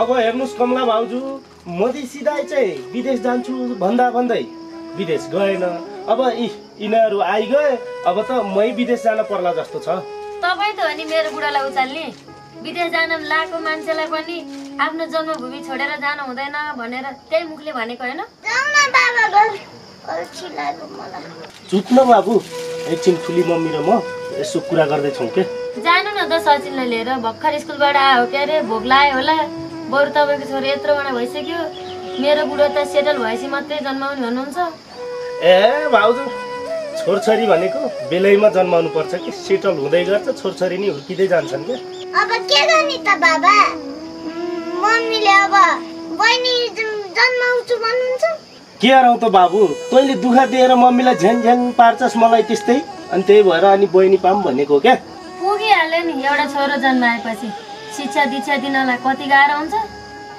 अब हेर्नुहोस् कमला भाउजू मोदी सिधाइ चाहिँ विदेश जान्छु भन्दा भन्दै। विदेश गएन। अब यी यिनीहरू आइगए अब त मै विदेश जान पर्ला जस्तो छ। तपाईँ त हो नि मेरो बुढालाई उचाल्ने। विदेश जान लागेको मान्छेलाई पनि आफ्नो जन्मभूमि छोडेर जानु हुँदैन भनेर त्यही मुखले भनेको होइन? जाउँ न बाबा एकछिन ठुली मम्मी र म यसो कुरा गर्दैछौँ के? त सचिनलाई लिएर भर्खर स्कुलबाट आयो के अरे भोक लाग्यो होला। बरु तपाईँको छोरो यत्रो बडा भइसक्यो। मेरो बुढो त सेटल भएपछि मात्रै जन्माउने भन्नुहुन्छ ए भाउजू छोरछोरी भनेको बेलैमा जन्माउनु पर्छ कि? सेटल हुँदै गर्छ छोरछोरी नि हुर्किँदै जान्छन् क्या? अब के गर्ने त बाबा? मम्मीले अब बहिनी जन्माउँछु भन्नुहुन्छ। के हराउ त बाबु? तैँले दुःख दिएर मम्मीलाई झ्याङ झ्याङ पार्छस् मलाई त्यस्तै। अनि त्यही भएर अनि बहिनी पाऊँ भनेको क्या? पुगिहाल्यो नि एउटा छोरो जन्माएपछि। शिक्षा दीक्षा दिनलाई कति गाह्रो हुन्छ?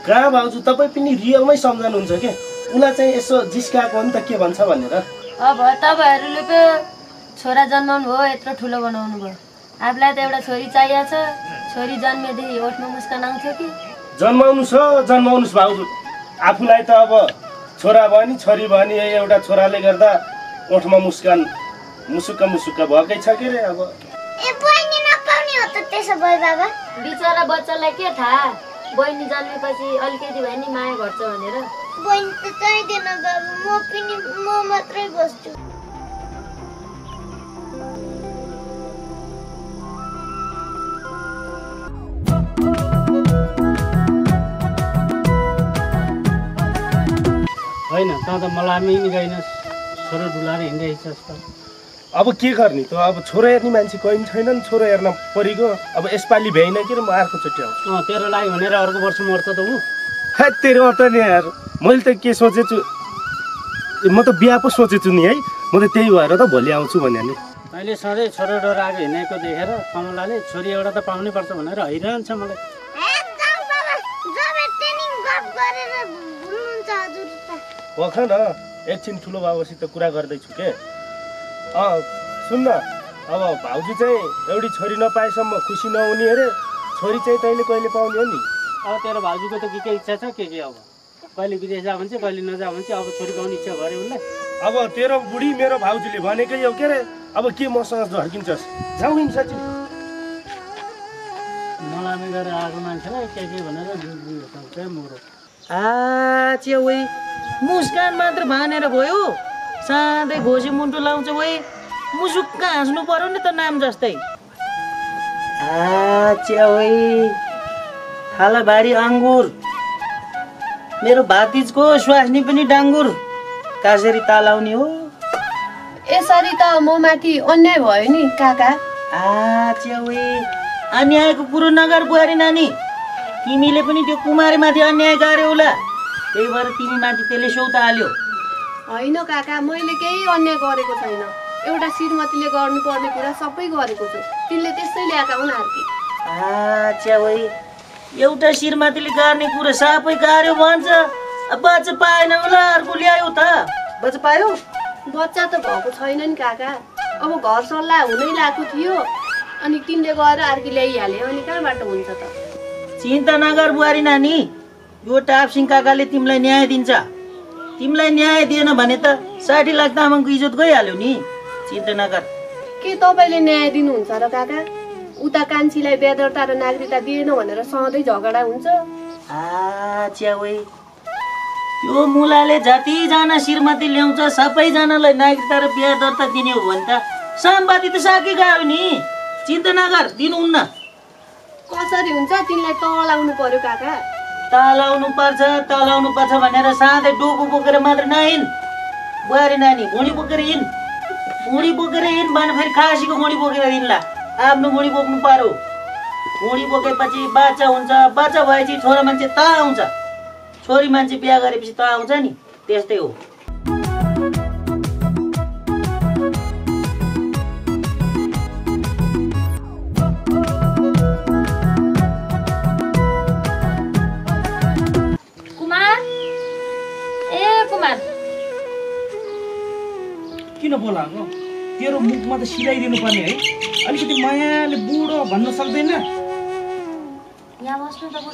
कहाँ भाउजू तपाईँ पनि रियलमै सम्झाउनुहुन्छ क्या उसलाई चाहिँ यसो जिस्काएको हो नि त के भन्छ भनेर। अब तपाईँहरूले पो छोरा जन्माउनु भयो यत्रो ठुलो बनाउनु भयो। आफूलाई त एउटा छोरी चाहिएको छ। छोरी जन्मेदेखि ओठमा मुस्कान आउँथ्यो कि? जन्माउनुहोस् हो जन्माउनुहोस् भाउजू। आफूलाई त अब छोरा भयो नि छोरी भयो नि एउटा छोराले गर्दा ओठमा मुस्कान मुसुक्क मुसुक्क भएकै छ के अरे अब? त्यसो भए बाबा। बिचरा बच्चालाई के थाहा? बहिनी जन्मेपछि अलिकति भए नि माया घट्छ भनेर। बहिनी त चाहिँदैन बाबा म पनि म मात्रै बस्छु। होइन त त मलाई नि गएन छोरो डुलाएर हिँडिरहेछ त। अब के गर्ने त? अब छोरो हेर्ने मान्छे कोही पनि छैन नि छोरो हेर्न परिगयो। अब यसपालि भ्याइन कि म अर्कोचोटि आउँछु। अँ तेरो लागि भनेर अर्को वर्ष मर्छ त ऊ। है तेरो त नि यार। मैले त के सोचेछु? म त बिहा पो सोचेछु नि है। म त त्यही भएर त भोलि आउँछु भने नि। तैँले सधैँ छोरो डोराएको हिँडेको देखेर कमलाले छोरी एउटा त पाउनै पर्छ भनेर हैरान छ मलाई। ए जाऊ बाबा जबे ट्रेनिङ गफ गरेर भुल्नुहुन्छ हजुर। त भख न एकछिन ठुलो बाबासित कुरा गर्दैछु के? सुन्न अब भाउजू चाहिँ एउटी छोरी नपाएसम्म खुसी नहुने अरे। छोरी चाहिँ तैँले कहिले पाउने हो नि? अब तेरो भाउजूको त के के इच्छा छ के के अब? कहिले विदेश जा भन्छ कहिले नजा भन्छ अब छोरी पाउने इच्छा गऱ्यो उसलाई अब तेरो बुढी मेरो भाउजूले भनेकै हो के अरे अब के मसँग झर्किन्छस्? जाउँ नि सचिन मलाई गरेर आएको मान्छेलाई के के भनेर मुस्कान मात्र भानेर भयो सधैँ घोसी मुन्टो लाउँछ वै मुसुक्क हाँस्नु पर्यो नि त नाम जस्तै। आ च्या वै थालाबारी अङ्गुर। मेरो भातिजको स्वास्नी पनि डाङ्गुर। कासेरी तालाउने हो। यसरी त म माथि अन्याय भयो नि काका। आ अन्यायको कुरो नगर बुहारी नानी। तिमीले पनि त्यो कुमारीमाथि अन्याय गर्यो होला। त्यही भएर तिमी माथि त्यसले सौता हाल्यो। होइन काका मैले केही अन्याय गरेको छैन। एउटा श्रीमतीले गर्नुपर्ने कुरा सबै गरेको छु। तिनले त्यस्तै ल्याएका हुन् वै एउटा श्रीमतीले गर्ने कुरो सबै गाह्रो भन्छ। बच्चा पाएन होला अर्को ल्यायो त। बच्चा पायो? बच्चा त भएको छैन नि काका। अब घर सल्लाह हुनै लागेको थियो। अनि तिनले गएर अर्की ल्याइहाल्यो अनि कहाँबाट हुन्छ त? चिन्ता नगर बुहारी नानी यो टापसिंह काकाले तिमीलाई न्याय दिन्छ। तिमीलाई न्याय दिएन भने त साठी लाख तामाङको इज्जत गइहाल्यो नि। चिन्ता नगर। के तपाईँले न्याय दिनुहुन्छ र काका? उता कान्छीलाई बेदरता र नागरिकता दिएन भनेर सधैँ झगडा हुन्छ? वै यो मुलाले जतिजना श्रीमती ल्याउँछ सबैजनालाई नागरिकता र बिहा दर्ता दिने हो भने त सामबाती त साकी गयो नि। चिन्ता नगर दिनुहुन्न। कसरी हुन्छ तिनलाई तलाउनु पर्यो काका? तलाउनु पर्छ तलाउनु पर्छ भनेर सधैँ डोको बोकेर मात्र नहिन्। बुहारी नानी घुँडी बोकेर हिँड। घुँडी बोकेर हिँड भने फेरि खासीको घुँडी बोकेर हिँड्ला। आफ्नो घुँडी बोक्नु पर्यो घुँडी बोकेपछि बाच्चा हुन्छ। बाच्चा भएपछि छोरा मान्छे त आउँछ। छोरी मान्छे बिहा गरेपछि त आउँछ नि। त्यस्तै हो। बोलाएको तेरो मुखमा त सिलाइदिनु पर्ने है। अलिकति मायाले बुढो भन्न सक्दैन। त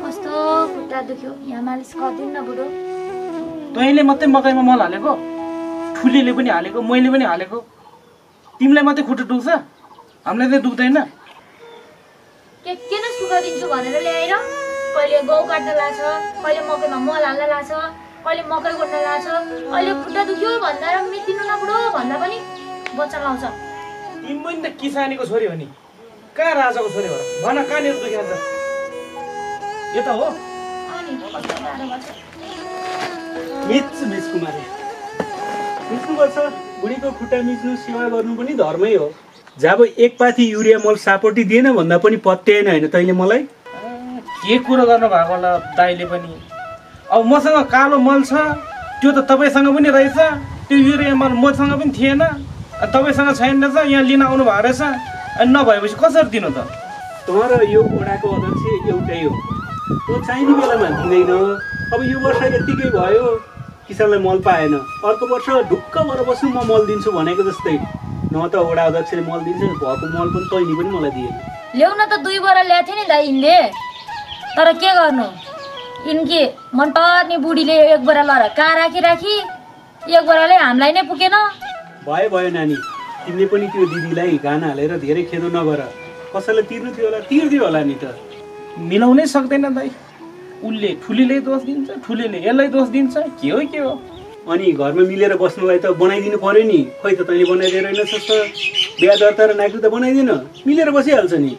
कस्तो खुट्टा दुख्यो। यहाँ मालिस गरिदिनु बुढो। तैँले मात्रै मकैमा मल हालेको? ठुलीले पनि हालेको? मैले पनि हालेको? तिमीलाई मात्रै खुट्टा दुख्छ? हामीलाई चाहिँ दुख्दैन। के किन सुख दिन्छु भनेर ल्याएर? कहिले गहुँ काट्न लाग्छ कहिले मकैमा मल हाल्न लाग्छ कहिले मकै गोड्न लाग्छ अहिले खुट्टा दुख्यो भन्दा र मितिनु न बुढो भन्दा पनि बच्चा लाउँछ। तिमी पनि त किसानीको छोरी हो नि। कहाँ राजाको छोरी हो र? भन कहाँनिर दुखेको छ? यता हो। मिच मिच कुमारी। मिच्नुपर्छ बुढीको खुट्टा मिच्नु सेवा गर्नु पनि धर्मै हो। जब एक पाथी युरिया मल सापटी दिएन भन्दा पनि पत्याएन होइन तैँले मलाई? के कुरो गर्नु भएको होला दाइले पनि? अब मसँग कालो मल छ त्यो त तपाईँसँग पनि रहेछ। त्यो युरिया मल मसँग पनि थिएन। तपाईँसँग छैन रहेछ यहाँ लिन आउनु भएको रहेछ अनि नभएपछि कसरी दिनु त? तर यो ओडाको अध्यक्ष एउटै हो। त्यो चाहिने बेलामा दिँदैन। अब यो वर्ष यत्तिकै भयो किसानलाई मल पाएन। अर्को वर्ष ढुक्क भएर बस्नु म मल दिन्छु भनेको जस्तै। न त ओडा अध्यक्षले मल दिन्छ भएको मल पनि तैँले पनि मलाई दिएन। ल्याउन त दुई बोरा ल्याएको थियो नि दाइ यिनले। तर के गर्नु? यिनकी मनपर्ने बुढीले एक बोरा लर कहाँ राखी राखी? एक बोराले हामीलाई नै पुगेन। भयो भयो नानी। तिमीले पनि त्यो दिदीलाई गाना हालेर धेरै खेदो नगर। कसैलाई तिर्नु थियो होला तिर्दियो होला नि त। मिलाउनै सक्दैन दाइ उसले ठुलीले दोष दिन्छ ठुलीले यसलाई दोष दिन्छ के हो के हो? अनि घरमा मिलेर बस्नुलाई त बनाइदिनु पर्यो नि। खोइ त तैँले बनाइदिएर त बिहा दर्ता र नागरिकता बनाइदिन मिलेर बसिहाल्छ नि।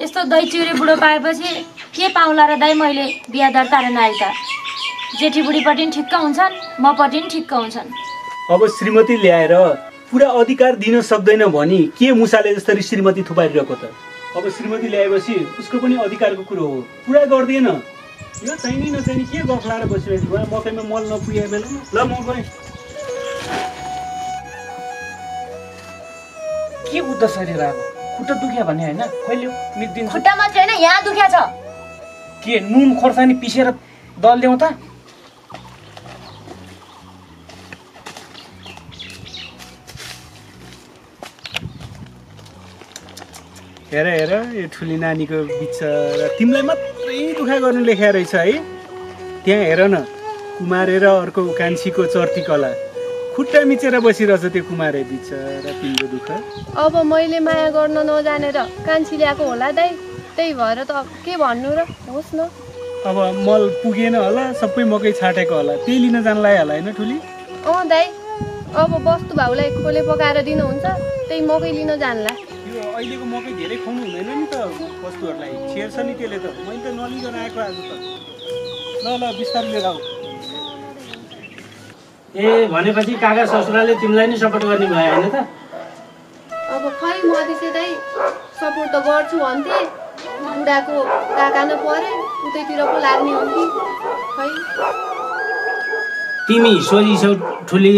यस्तो दही चिउरे बुढो पाएपछि के पाउला र दाइ मैले बिहा दर्ता र नाइ त? जेठी बुढीपट्टि पनि ठिक्क हुन्छन् मपट्टि पनि ठिक्क हुन्छन्। अब श्रीमती ल्याएर पुरा अधिकार दिन सक्दैन भनी के मुसाले जसरी श्रीमती थुपारिरहेको त? अब श्रीमती ल्याएपछि उसको पनि अधिकारको कुरो हो। पुरा गर्दैन यो चाहिने नचाहिने के गफ लाएर बसिरहेको उहाँ मकैमा मल बेलामा ल म गएँ के उद्ध शरीर आएको खुट्टा दुख्यो भने होइन? कहिले मिटिदिन्छ खुट्टा मात्रै होइन यहाँ दुख्या छ। के नुन खोर्सानी पिसेर दल ल्याउँ त। हेर हेर यो ठुली नानीको बिचरा तिमीलाई मात्रै दुखा गर्नु लेखा रहेछ है। त्यहाँ हेर न कुमारे र अर्को कान्छीको चर्ती कला। खुट्टा मिचेर बसिरहेछ त्यो कुमारे बिचरा तिम्रो दुःख। अब मैले माया गर्न नजानेर कान्छी ल्याएको होला दाइ त्यही भएर त के भन्नु र होस् न। अब मल पुगेन होला सबै मकै छाटेको होला त्यही लिन जान लाग्यो होला होइन ठुली? अँ दाइ अब बस्तु भाउलाई खोले पकाएर दिनुहुन्छ त्यही मकै लिन जानला। यो अहिलेको मकै धेरै खुवाउनु हुँदैन नि त वस्तुहरूलाई छेर्छ नि त्यसले त। मैले त नलिकन आएको आज त। ल ल बिस्तारै लिएर आऊ। ए भनेपछि काका ससुराले तिमीलाई नै सपोर्ट गर्ने भयो होइन त? अब खै मधेसी दाइ सपोर्ट त गर्छु भन्थे। बुढाको काका न परे उतैतिर पो लाग्ने हो कि? खै? तिमी छोरी छौ ठुली।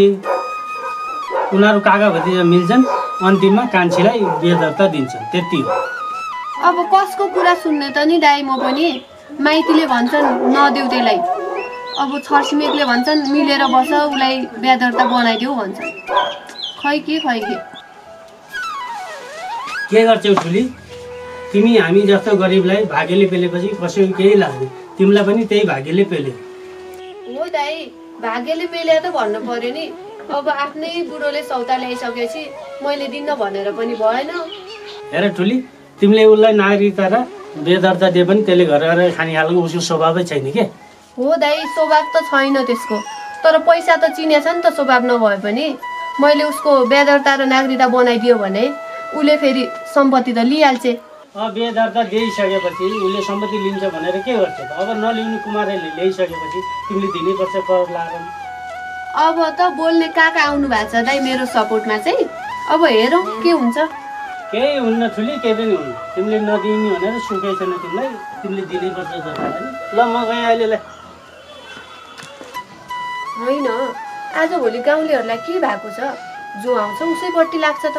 उनीहरू काका भतिजा मिल्छन् अन्तिममा कान्छीलाई बेदर्ता दिन्छन् त्यति हो। अब कसको कुरा सुन्ने त नि दाइ म पनि माइतीले भन्छन् नदेऊ त्यसलाई। अब छरछिमेकले भन्छन् मिलेर बस उसलाई बिहा दर्ता बनाइदेऊ भन्छन्। खै के खै के? के गर्छौ ठुली? तिमी हामी जस्तो गरिबलाई भाग्यले पेलेपछि कसैको केही लाग्दैन। तिमीलाई पनि त्यही भाग्यले पेल्यो हो दाइ भाग्यले पेल्या त भन्नु पर्यो नि। अब आफ्नै बुढोले सौता ल्याइसकेपछि मैले दिन्न भनेर पनि भएन। हेर ठुली तिमीले उसलाई नागरिकता र बेदर्ता दिए पनि त्यसले घर गएर खाने खालको उसको स्वभावै छैन के? हो दाइ स्वभाव त छैन त्यसको। तर पैसा त चिनेछ नि त स्वभाव नभए पनि। मैले उसको बेदर्ता र नागरिकता बनाइदियो भने उसले फेरि सम्पत्ति त लिइहाल्छे। बेदर्ता दिइसकेपछि उसले सम्पत्ति लिन्छ भनेर के गर्छ त? अब नलिनु कुमारले ल्याइसकेपछि तिमीले दिनैपर्छ कर लाएर अब त बोल्ने काका आउनु भएको छ दाइ मेरो सपोर्टमा चाहिँ। अब हेरौँ के हुन्छ। केही हुन्न ठुली केही पनि हुन्न। तिमीले नदिने भनेर सुकै छैन तिमीलाई। तिमीले दिनैपर्छ ल म गएँ अहिले ल। होइन? आजभोलि गाउँलेहरूलाई के भएको छ? जो आउँछ उसैपट्टि लाग्छ त।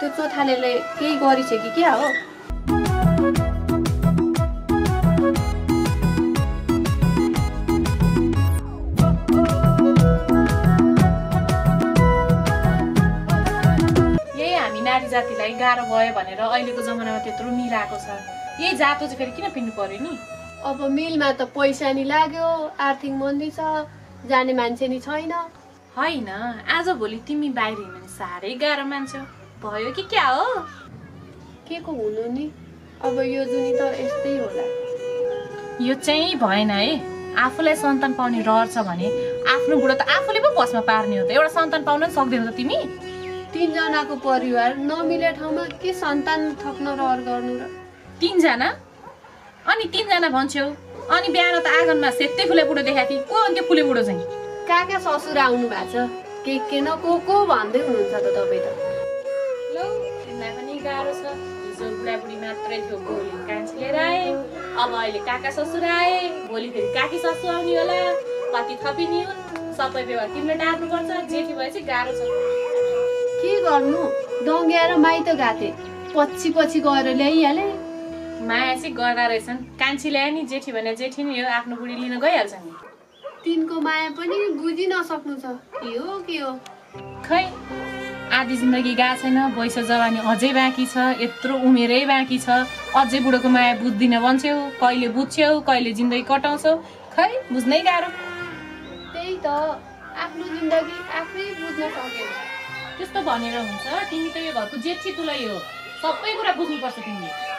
त्यो चोथालेले केही गरिछ कि क्या हो? यही हामी नारी जातिलाई गाह्रो भयो भनेर अहिलेको जमानामा त्यत्रो मिलाएको छ। यही जातो चाहिँ फेरि किन पिन्नु पर्यो नि? अब मिलमा त पैसा नि लाग्यो आर्थिक मन्दी छ। जाने मान्छे नि छैन। होइन आज भोलि तिमी बाहिर हिँड्नु भने साह्रै गाह्रो मान्छौ। भयो कि क्या हो? के को हुनु नि? अब यो जुनी त यस्तै होला। यो चाहिँ भएन है। आफूलाई सन्तान पाउने रहर छ भने आफ्नो बुढो त आफूले पो भस्म पार्ने हो त। एउटा सन्तान पाउन पनि सक्दैनौ त तिमी? तिनजनाको परिवार नमिले ठाउँमा के सन्तान थप्न रहर गर्नु र? तिनजना? अनि तिनजना भन्छौ। अनि बिहान त आँगनमा सेतै फुले बुढो देखाएको थिएँ। को अनि त्यो फुले बुढो चाहिँ? काका ससुर आउनु भएको छ? के के न को को भन्दै हुनुहुन्छ त तपाईँ त? लौ तिमीलाई पनि गाह्रो छ। हिजो बुढाबुढी मात्रै थियो भोलि कान्छी लिएर आए। अब अहिले काका ससुर आए। भोलि फेरि काकी ससु आउने होला। कति थपिने हुन्? सबै व्यवहार तिमीले डाक्नुपर्छ जेठी भए चाहिँ गाह्रो छ। के गर्नु? डङ्ग्याएर माइत गाथे पछि पछि गएर ल्याइहाले। माया चाहिँ गर्दा रहेछन्। कान्छी ल्याए नि जेठी भने जेठी नै हो आफ्नो बुढी लिन गइहाल्छ नि। तिनको माया पनि बुझि नसक्नु छ। के हो के हो? खै आधी जिन्दगी गएको छैन वैश जवानी अझै बाँकी छ यत्रो उमेरै बाँकी छ अझै बुढोको माया बुझ्दिन भन्छौ कहिले बुझ्छौ कहिले जिन्दगी कटाउँछौ खै बुझ्नै गाह्रो। त्यही त आफ्नो जिन्दगी आफै बुझ्न सकेन। त्यस्तो भनेर हुन्छ तिमी त यो घरको जेठी तुलै हो। सबै कुरा बुझ्नुपर्छ तिमीले।